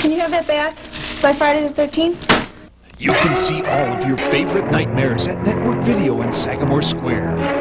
Can you have that back by Friday the 13th? You can see all of your favorite nightmares at Network Video in Sagamore Square.